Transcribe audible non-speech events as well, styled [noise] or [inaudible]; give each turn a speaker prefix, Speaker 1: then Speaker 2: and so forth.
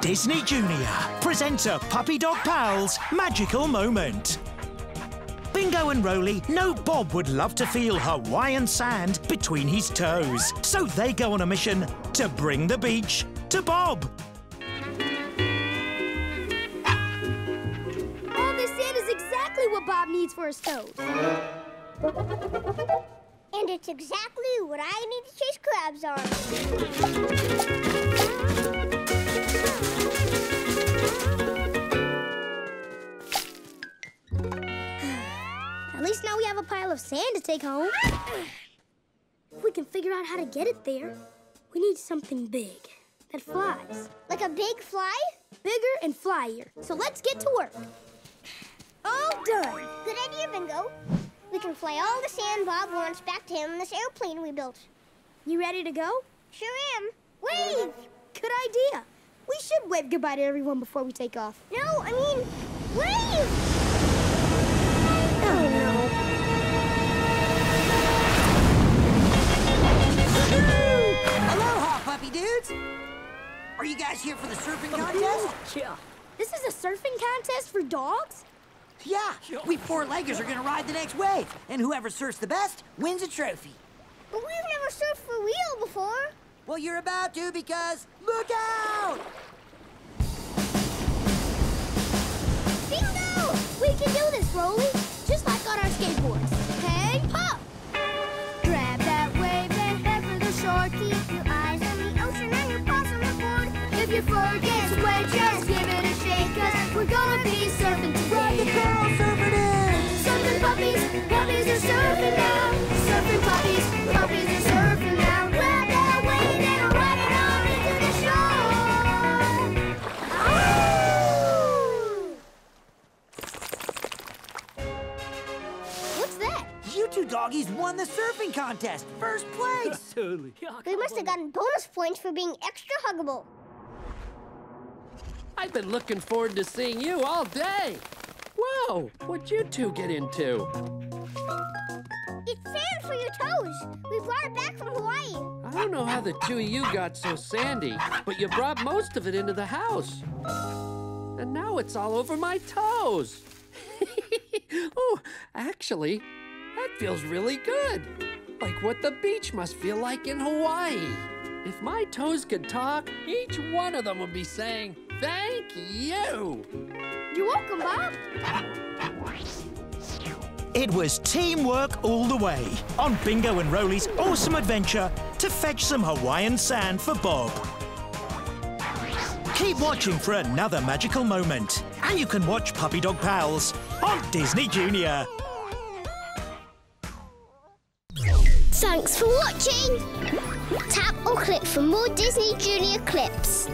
Speaker 1: Disney Junior presenter Puppy Dog Pals magical moment. Bingo and Rolly know Bob would love to feel Hawaiian sand between his toes, so they go on a mission to bring the beach to Bob.
Speaker 2: All this sand is exactly what Bob needs for his toes.
Speaker 3: And it's exactly what I need to chase crabs on.
Speaker 2: Least now we have a pile of sand to take home. If we can figure out how to get it there, we need something big that flies.
Speaker 3: Like a big fly?
Speaker 2: Bigger and flyier. So let's get to work. Oh, all done.
Speaker 3: Good idea, Bingo. We can fly all the sand Bob wants back to him in this airplane we built.
Speaker 2: You ready to go?
Speaker 3: Sure am. Wave!
Speaker 2: Good idea. We should wave goodbye to everyone before we take off.
Speaker 3: No, I mean, wave!
Speaker 2: Oh,
Speaker 4: Are you guys here for the surfing contest?
Speaker 2: Yeah. This is a surfing contest for dogs?
Speaker 4: Yeah, we four-leggers are gonna ride the next wave, and whoever surfs the best wins a trophy.
Speaker 3: But we've never surfed for real before.
Speaker 4: Well, you're about to because look out!
Speaker 3: Bingo!
Speaker 2: We can do this, Rolly. If your fur gets wet, just give it a shake. Cause we're gonna be surfing
Speaker 4: Ride the
Speaker 2: today.
Speaker 4: girl, surfing in!
Speaker 2: Surfing puppies, puppies are surfing now. Surfing puppies, puppies are surfing now. Grab that wave and ride it on into the shore. What's that?
Speaker 4: You two doggies won the surfing contest, first place! [laughs]
Speaker 5: Totally.
Speaker 3: We must have gotten bonus points for being extra huggable.
Speaker 5: I've been looking forward to seeing you all day. Whoa, what'd you two get into?
Speaker 3: It's sand for your toes. We brought it back from Hawaii.
Speaker 5: I don't know how the two of you got so sandy, but you brought most of it into the house. And now it's all over my toes. [laughs] oh, actually, that feels really good. Like what the beach must feel like in Hawaii. If my toes could talk, each one of them would be saying, Thank you.
Speaker 2: You're welcome, Bob.
Speaker 1: It was teamwork all the way on Bingo and Rolly's awesome adventure to fetch some Hawaiian sand for Bob. Keep watching for another magical moment, and you can watch Puppy Dog Pals on Disney Junior.
Speaker 3: Thanks for watching. Tap or click for more Disney Junior clips.